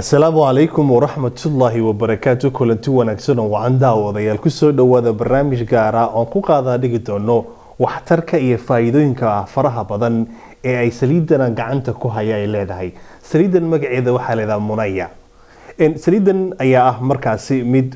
asalaamu calaykum waraxmatullaahi wabarakaatu kulanti wanaagsan oo wacan daawadayaal ku soo dhowaada barnaamij gaara oon ku qaadaa dhigi doono waxtarka iyo faa'iidooyinka faraha badan ee ay saliidan gacanta ku haya ay leedahay. Saliidan magaceeda waxaa leedaha munaya. Saliidan ayaa ah markaasi mid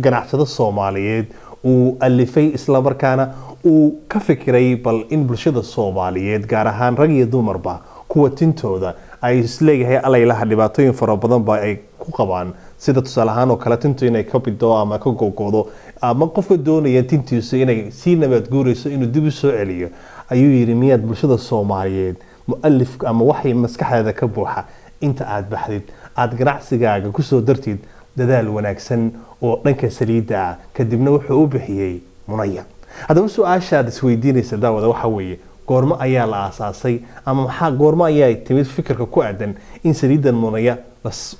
ganacsado soomaaliyeed uu alifay islamarkaana uu ka fikiray bal in bulshada soomaaliyeed gaar ahaan rag iyo dumarba kuwa tintooda ay is leeyahay alaylaha dhibaatooyin fara badan ba ay ku qabaan. Sida tusaale ahaan oo kale tintu inay ka bido ama ka gogodo ama qofka doonaya tintiisu inay sii nabaad guurayso inuu dib u soo celiyo ayuu yidhi miyaad bulshada soomaaliyeed mualif ama waxay maskaxdeeda ka buuxa. Inta aada baxdid aada ganacsigaaga ku soo dartid dadaal wanaagsan oo dhanka saliidda ah kadibna wuxuu u bixiyey munaya haddaba su'aasha aad isweydiinaysa daawada waxa weeye goormo ayaa la aasaasay ama maxaa goormo ayaa timid fikirka ku aadan in saliidan munaya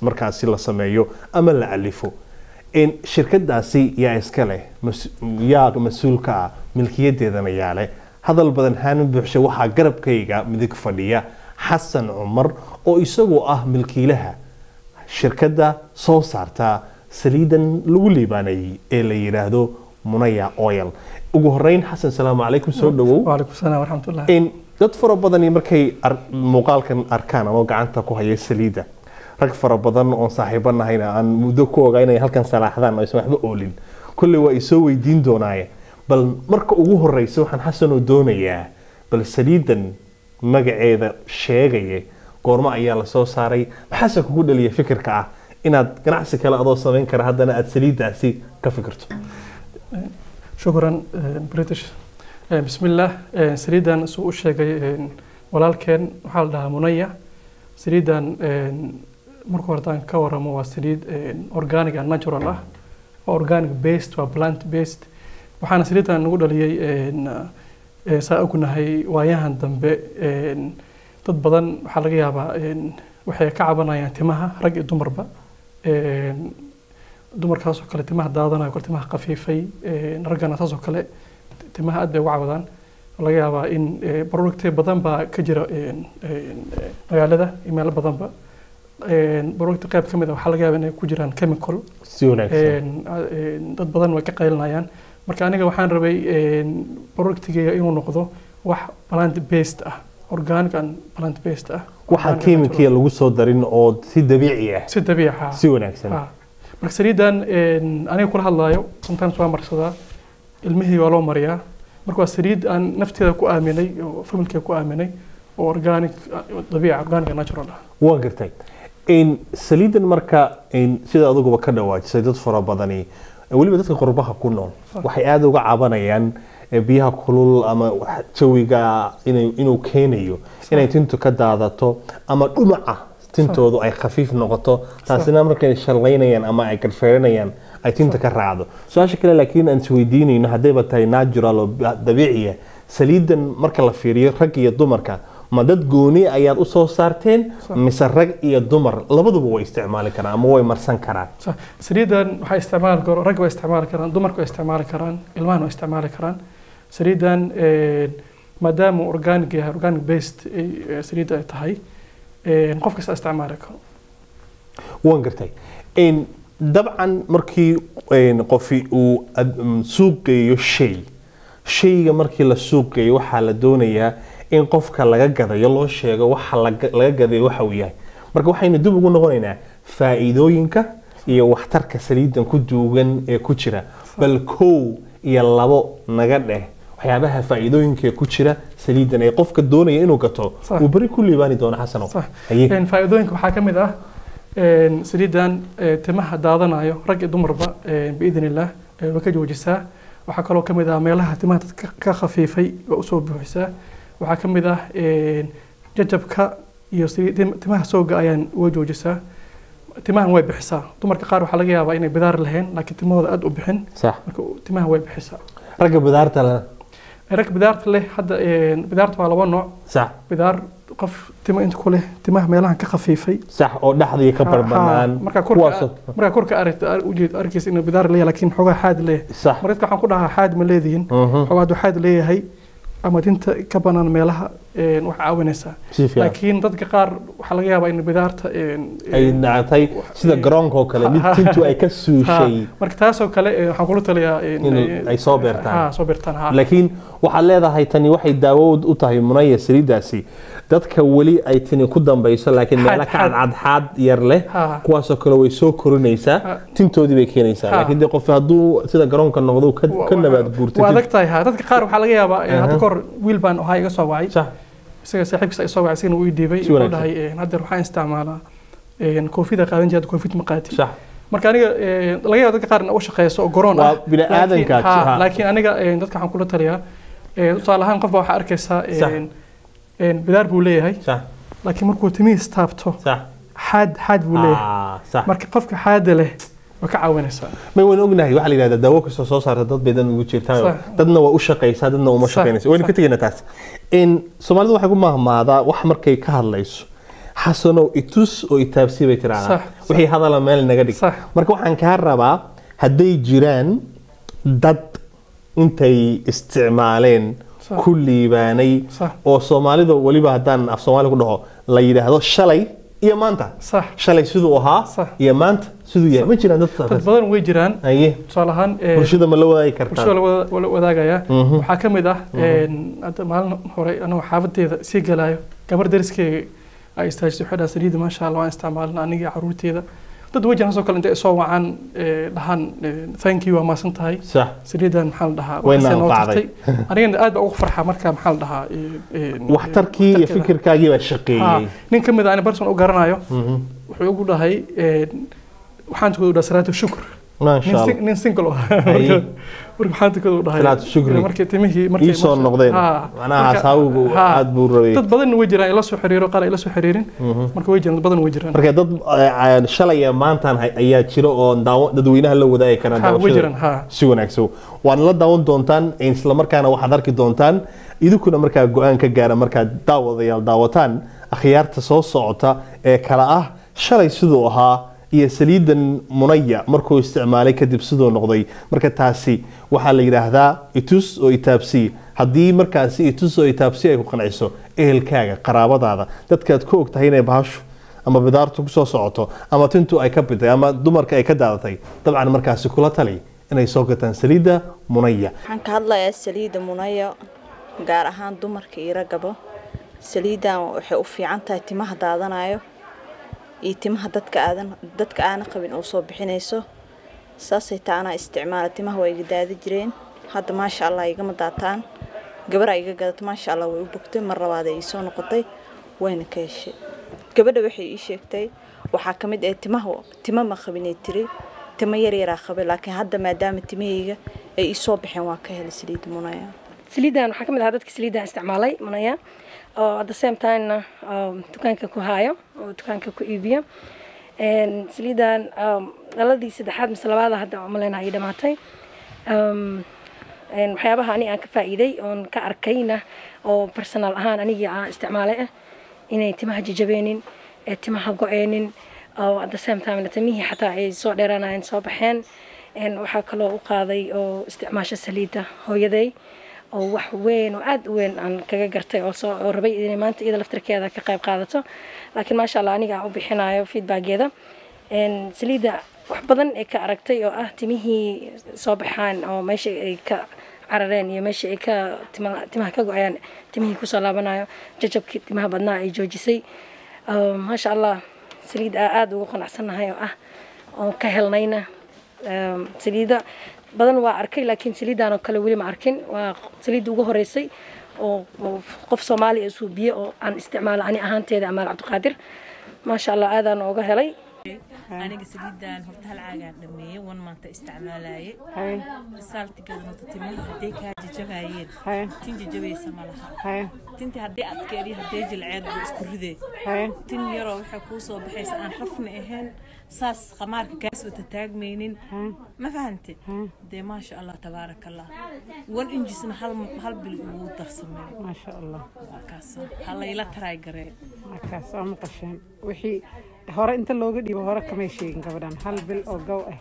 markaasi la sameeyo ama la alifo shirkadaasi yaa iska leh yaa mas'uulka ah milkiyadeedana yaa leh hadal badan haanin buuxshe waxaa garabkayga midig fadhiya xasan cumar oo isagoo ah milkiilaha shirkadda soo saarta saliidan lagu liibaanayay ee la yidhaahdo munaya oil ugu horeyn xasan salaamu calaykum. Soo dhawow dad fara badani markay muuqaalkan arkaan anoo gacanta ku haya saliidda rag fara badan oon saaxiibo nahayna aan muddo ku ogaa inay halkan salaaxdaan aysan waxba oolin. Kolley waa isoo weydiin doonaaye. Bal marka ugu horeysa waxaan xasanoo doonayaa bal saliiddan magaceeda sheegaya goormo ayaa la soo saaray. Maxaase kugu dhaliya fikirka ah inaad ganacsi kale adoo samayn kara haddana aada saliiddaasi ka fikirto shukran eh, british. Eh, Bismillaah eh, saliidan suu u sheegay walaalkeen waxaa la dhahaa munaya. Saliidan marka horetaan ka waramo waa saliid organic and natural ah. Waa organic based waa plant based. Waxaana saliidan nagu dhaliyey saa ognahay waayahan dambe dad badan waxaa laga yaabaa waxay ka cabanayaan timaha rag iyo dumarba dumarkaasoo kale timaha daadanayo kale timaha khafiifay raggana saasoo kale timaha aad bay uga cawadaan laga yaabaa in producte badan baa ka jira magaalada iyo meelo badanba producte qayb ka mid a waxaa laga yaabaa inay ku jiraan chemical. Dad badan way ka qaylinayaan marka aniga waxaan rabay productigeyga inuu noqdo wax plant based ah organic and plant based ah waxaan kiimikaya lagu soo darin oo si dabiici ah. Si dabiici ah. Si wanaagsan. Ah. Marka saliidan aniga kula hadlaayo sometimes waa marsadaa ilmihii waa loo mariyaa. Marka waa saliid aan nafteeda ku aaminay oo familkeeda ku aaminay oo organic dabiici organic natural ah. Waan gartay. Saliidan marka sida aduguba ka dhawaajisay dad fara badani weliba dadka qurbaha ku nool waxay aada uga cabanayaan biyaha kulul ama jawiga inuu keenayo inay tintu ka daadato ama dhumaca tintoodu ay khafiif noqoto taasina markay shallaynayaan ama ay garfeerinayaan ay tinta ka raacdo. Su'aasha kale laakiin aan isweydiinayno haddayba tahay natural oo dabiiciya saliidan marka la fiiriyo rag iyo dumarka ma dad gooni ayaad u soo saarteen? Mise rag iyo dumar labaduba way isticmaali karaan ama way marsan karaan? Sa- saliidan waxay isticmaali karo rag way isticmaali karaan dumarku way isticmaali karaan ilmahana way isticmaali karaan. Saliidan maadaama uu organic yahay organic based ay- saliidda ay tahay qof kasta isticmaali karo waan gartay. Dabcan markii qofi uu mm, suuq shay. Shayga markii la suuq geeyo waxaa la doonayaa in qofka laga gadayo loo sheego waxa laga laga gadayo waxa uu yahay. Marka waxaynu dib ugu noqonaynaa faa'iidooyinka iyo waxtarka saliidan ku duugan ee ku jira. Bal kow iyo labo naga dheh waxyaabaha faa'iidooyinka ku jira saliidan ee qofka doonaya inuu gato uu beri ku liibaani doono xasano faa'iidooyinka waxaa ka mid ah saliidan timaha daadanayo rag iyo dumarba biidn illah ee, way ka joojisaa. Waxaa kaloo ka mid ah meelaha timaha ka khafiifay waa u soo buuxisaa. Waxaa ka mid ah jajabka iyo timaha sooga ayaan uga joojisaa. Timahan way bixisaa. Dumarka qaar waxaa laga yaabaa inay bidaar lahayn laakiin timahooda aad u bixin. Marka timaha way bixisaa. Ragga bidaarta rag bidaarta leh hadda bidaarta waa laba nooc. Sax. Bidaar qof timo inta ku leh timaha meelahan ka khafiifay. Sax oo dhexdii ka barbanaan marka korka marka korka aragta ujeed arkiis inuu bidaar leeyahay laakiin xogaa xaad sax. Marka waxaan ku dhahaa xaad ma leedihin Mhm. xogaa hadduu xaad leeyahay ama dinta ka banaan meelaha wax caawinaysaa laakiin dadka qaar waxaa laga yaabaa in bidaarta ay nacatay sida garoonka oo kale. Mid tintu ay ka suushay. Ha, marka taasoo kale waxaan kula taliyaa ay soo beertaan. soo beertaan laakiin waxaad leedahay tani waxay daawo u tahay munaya saliidaasi dadka weli ay tani ku dambayso laakiin meelo ka xaad. cadcadxaad yar leh kuwaasoo kale way soo korinaysaa tintoodii bay keenaysaa. Laakiin dee qof hadduu sida garoonka noqdo ka nabaad waa guurto adag tahay ha. Dadka qaar waxaa laga yaabaa hadda kahor wiil baan ahaa iga soo wacay isaga saaxiibkiisa ay soo wacay isagana wuu ii dhiibay wuxuu dhahay een, haddeer waxaan isticmaalaa een, koofida qaadan jiray koofid ma qaati marka aniga een, laga yaabo dadka qaar in u shaqeyso oo garoon ah laakiin- aniga dadka waxaan kula taliyaa tusaale ahaan qof baa waxaa arkaysaa bidaar buu leeyahay. Laakiin markuu timihiis taabto xaad xaad buu leeyahay. Ah, marka qofka xaada leh waa ka caawinaysaa may waynu ognahay waxaa la yidhahdaa daawo kastoo soo saarta dad bay dan ugu jirtaan dadna waa u shaqaysaa dadna uma shaqaynaysa waynu ka tegaynaa taas. Soomaalidu waxay ku mahmaadaa wax markay ka hadlayso. Xasanow itus oo itaabsi bay tiraahdaa wixii hadala meel naga dhig marka waxaan kaa rabaa hadday jiraan dad intay isticmaaleen ku liibaanay oo soomaalida weliba haddaan af soomaali ku dhaho la yidhaahdo shalay iyo maanta sax shalay siduu ahaa iyo maanta siduu yahay ma jiraan dad dad badan way jiraan tusaale ahaan bulshada ma la wadaagi bulshada kartaa la wada- wala wadaagaya waxaa ka mid ah hadda maalin hore anagoo xaafadeeda sii galaayo gabar dariskeyga ay istaajisay waxay dhaha saliida maasha allah waan isticmaalna aniga iyo caruurteeda dad wejihan soo kale intay soo wacaan ee, dhahaan ee, thank you waa maasan tahay. Saliidan maxaa la dhahaa? Noo tartay anigana aad baa ugu farxaa marka maxaa la dhahaa ee, waxtarkii iyo fikirkaagii baa Ha, shaqeeyey nin ka mid ah ani person u garanayo. Mhm. wuxuu ugu dhahay waxaan tukada u dhaha salaatu shukr nin single ah. Marka maxaan tukada u dhahay Salaatu shukri. markii timihii markay ii soo marka- noqdeen. Ha, macnaha marka- asaawigu ha, aad buu rabay. Dad badan way jiraan ila soo xiriiro qaar ila soo xiriirin. Mhm. marka way jiraan badan way jiraan. Marka dad eh, shalay iyo maantan ayaa jira oo dadweynaha la wadaagi karaan daawashada. si wanaagsan. Waana la daawan doontaan isla markaana waxaad arki doontaan idinkuna markaa go'aan ka gaara markaad daawadayaal daawataan. Akhyaarta soo socota ee kala ah shalay siduu ahaa iyo saliidan munaya markuu isticmaalay kadib siduu noqday. Marka taasi waxaa la yidhaahdaa itus oo itaabsi. Haddii markaasi itus oo itaabsi ay ku qanciso ehelkaaga qaraabadaada dadkaad ku og tahay inay bahashu ama bidaartu ku soo socoto ama tintu ay ka biday ama dumarka ay ka daadatay dabcan markaasi kula tali inay soo gataan saliidda munaya. Waxaan ka hadlayaa saliidda munayo gaar ahaan dumarka iyo raggaba saliiddan waxay u fiican tahay timaha daadanayo iyo timaha dadka aadan dadka aana qabin oo soo bixinayso saasay taa anaa isticmaala. Timaha waa iga daadi jireen. Hadda maasha allah igama daataan gabaraa iga gadata maasha allah way u bogtay. Mar labaad ay soo noqotay wayna ka heshay. Gabadha waxay ii sheegtay waxaa ka mid ah timaha tima ma qabinay tiri. Timo yar yaraa qabay laakiin hadda maadaama timahayga ay ii soo baxeen waa ka helay saliidda munaya saliidan waxaa ka mid ahaa dadka saliidan isticmaalay manaya oo at the same timena um, dukaanka ku haayo oo dukaanka ku iibiyo. Saliidan um, dhaladii saddexaad mise labaada hadda umaleyna ay dhamaatay. Um, waxyaabaha ani aan ka faa'iiday oon ka arkayna oo personal ahaan anigii aan isticmaalay ah inay timaha jajabeenin ee timaha go-eenin. Oo at the same time timihii xataa ay soo dheeraanayeen soo baxeen. Een, waxaa kaloo u qaaday oo isticmaasha saliidda hooyaday oo wax weyn oo aad u weyn aan kaga gartay oo rabay inay maanta iyada laftarkeeda ka qayb qaadato. Laakiin maasha allah aniga aan u bixinayo feedbackeeda Een, saliidda wax badan ee ka aragtay oo ah timihii soo baxaan oo meesha ay ka carareen iyo meesha ay ka tima- timaha ka go'ayaan timihii ku soo laabanayo jajabkii timaha badnaa ay joojisay. Um, maasha allah saliid aa aada ugu qanacsannahay oo ah oo ka helnayna. Um, saliida badan waa arkay laakiin saliidan oo kale weli ma arkin. Waa saliidda ugu horeysay oo qof soomaali ah suubiye oo aan isticmaalo ani ahaanteeda amaal cabdiqaadir maasha allah aadaan ooga helay aniga saliidan horta hal caagaan dhameeyey wan maanta isticmaalaye horta timaha hadday kaa jajabayeen tin jajabaysa ma laha. Haye, tintii hadday adkeed iyo jilceed buu isku ridee tin yaroo waxay kuu soo baxaysa aan rafna ahayn saas khamaarka kaas wata taagmaynin. Ma fahante dee maasha allah tabaaraka allah wan injisna hal hal bil ugu darsamay maasha allah. kaas. Ha layla taraay garee. Markaas waa maqasheen. Wixii hore inta looga dhiibo hore kamay sheegin gabadhan hal bil oo gow ah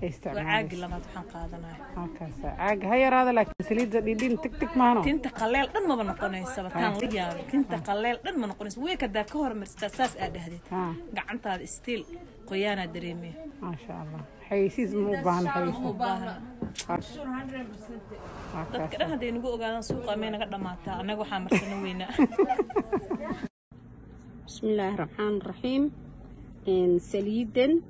waa isticmaalaysa caagi labaad waxaan qaadanaya halkaas caaga ha yaraada laakiin saliidda dhidhin tig tig maano tinta qaleel dhan maba noqonaysaba taan la yaabin tinta qaleel dhan ma noqonaysa week hadaa ka hormarstaa saas aad dhahdid haa gacantaada stiil qoyaanaa dareemaya maasha allah xayeysiis ma u baahna xayeysiis u baahna dadka dhan hadday nagu ogaadaan suuqa may naga dhamaataa annaga waxaa marsano weynaa bismillaahi raxmaan raxiim saliidan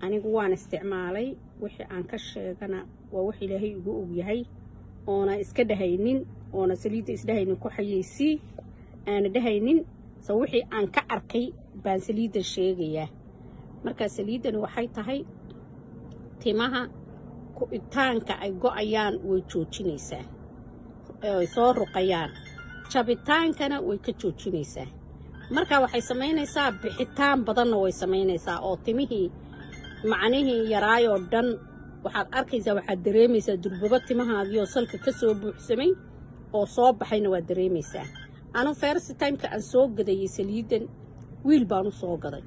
anigu waan isticmaalay. Wixii aan ka sheegana waa wax ilaahay igu ogyahay oona iska dhahaynin oona saliidda isdhahaynin ku xayeysii aana dhahaynin. Se wixii aan ka arkay baan saliiddan sheegayaa. Marka saliiddani waxay tahay timaha ku-itaanka ay go'ayaan way joojinaysaa. Ay soo ruqayaan. Jabitaankana way ka joojinaysaa marka waxay samaynaysaa bixitaan badanna way samaynaysaa oo timihii macnihii yaraayoo dhan. Waxaad arkaysaa waxaad dareemaysaa durbaba timahaadiioo salka ka soo buuxsamay oo soo baxayna waad dareemaysaa. Anu first timeka aan soo gadayay saliidan wiil baan u soo gaday.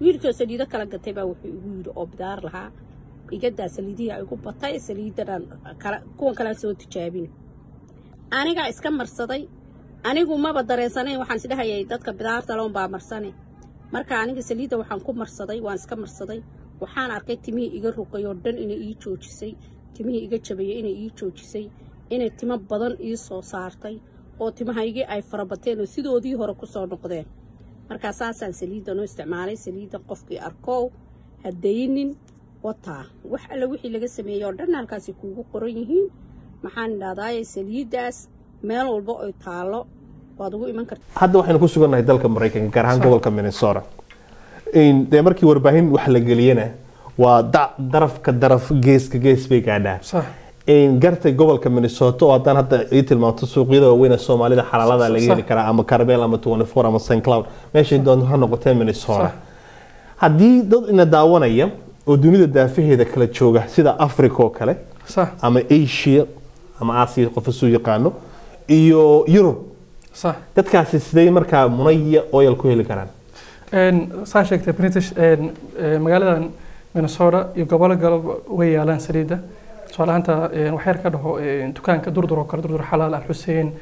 Wiilkoo saliido kala gatay baa wuxuu igu yidhi oo bidaar lahaa igadaa saliidihii igu batay saliidanaan kuwan kalaan soo tijaabin. Anigaa iska marsaday anigu maba dareensanayn waxaan isdhahayay dadka bidaarta baa marsane. Marka aniga saliidda waxaan ku marsaday waan iska marsaday. Waxaan arkay timihii iga ruqay oo dhan inay ii joojisay. Timihii iga jabayay inay ii joojisay. Inay timo badan ii soo saartay oo timahaygii ay farabateen oo sidoodii hore ku soo noqdeen. Markaa saasaan saliiddan u isticmaalay saliiddan qofkii arkow haddaynin wataa wax alle wixii laga sameeyey oo dhan halkaasi kuugu qoran yihiin. Maxaan idhahdaaye saliiddaas meel walba oy taalo waad ugu iman kartaa hadda waxaynu ku sugannahay dalka maraykanka gaar ahaan gobolka minnesota. Dee markii warbaahin wax la geliyana waa darafka daraf geeska gees bay gaadhaa gartay gobolka minnesota oo haddaan hadda ii tilmaamto suuqyada waaweyn ee soomaalida xalaalada laga heli karaa ama carmel ama twentyfour ama st cloud meeshay doonto ha noqotee minnesota. Haddii dad ina daawanaya oo dunida daafaheeda kala jooga sida africa oo kale ama asia ama aasiya qof isuu yaqaano iyo yurub. Dadkaasi sidee markaa munaya oil ku heli karaan. Saa sheegtay british magaaladan minnesota iyo gobolo galaba way yaalaan saliidda. Tusaale ahaanta een, wax yar ka dhaho dukaanka durdur oo kale durdur xalaal al xuseen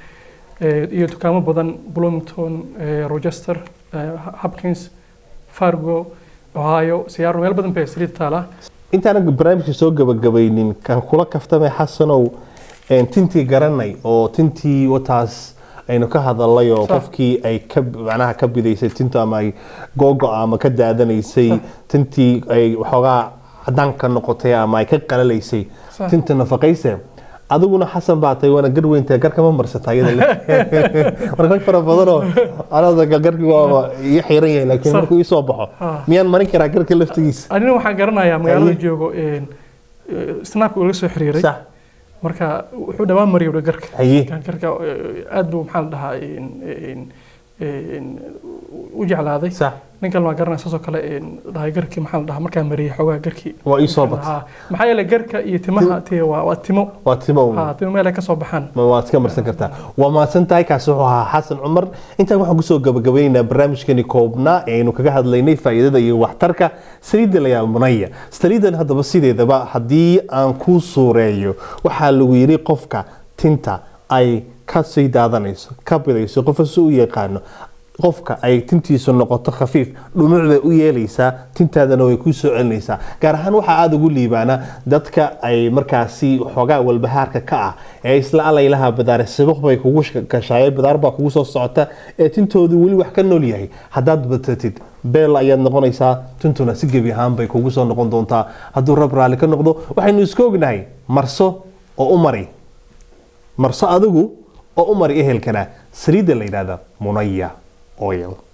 ee, iyo dukaamo badan bloomington rochester hopkins fargo ohio seattle meel badan bay saliid taalaa intaanan barnaamijka soo gabagabaynin kan kula kaftamay xasanow tintii garanay oo tintii wataas aynu ka hadalay oo qofkii ay ka macnaha ka bidaysay tinta ama ay googo ama ka daadanaysay tintii ay waxoogaa cadaan ka noqotay ama ay ka qalalaysay tinta nafaqayse. Adiguna xasan baa tahay waana gar weyntahay garkama marsata iyada marka rag fara badanoo garkii waaba ii xiran yahay laakiin markuu ii soo baxo Ah. miyaan marin karaa garka laftigiisa anina waxaan garanayaa magaalada joogo ee, snapka ula soo xiriiray marka wuxuu dhawaan mariyay udha garka. Garka ee, aad buu maxaa la dhahaa u jeclaaday ninkan waa garanaya saasoo kale dhahay garkii maxaa la dhahaa markaa mariyay xoogaa garkii waa ii soo Ha, maxaa yeelay garka iyo timaha waa timo. Waa timo. Ha timo meel ay ka soo baxaan. Waad iska marsan kartaa. Waa mahadsan tahay kaasi wuxuu ahaa xasan cumar. Intaan waxaan ku soo gabagabaynaynaa barnaamijkani koobnaa ee aynu kaga hadlaynay faa'iidada iyo waxtarka saliidda layaal munaya. Saliidan haddaba sideedaba haddii aan kuu suureeyo waxaa lagu yidhi qofka tinta ay ka sii daadanayso ka bidayso qofa si u yaqaano qofka ay tintiisu noqoto khafiif dhumucda u yeelaysaa tintaadana way kuu soo celinaysaa. Gaar ahaan waxaa aada ugu liibaana dadka ay markaasi xoogaa walbahaarka ka ah ee isla alaylaha badaare sibiq bay kugu gashaayay badaar baa kugu soo socota ee tintoodu weli wax ka nool yahay. Haddaad batatid beel ayaad noqonaysaa tintuna si gebi ahaan bay kugu soo noqon doontaa. Hadduu rab raalli ka noqdo waxaynu iska ognahay marso oo u mari. Marso adigu oo u mari ehelkana saliidda la yidhahda munaya oil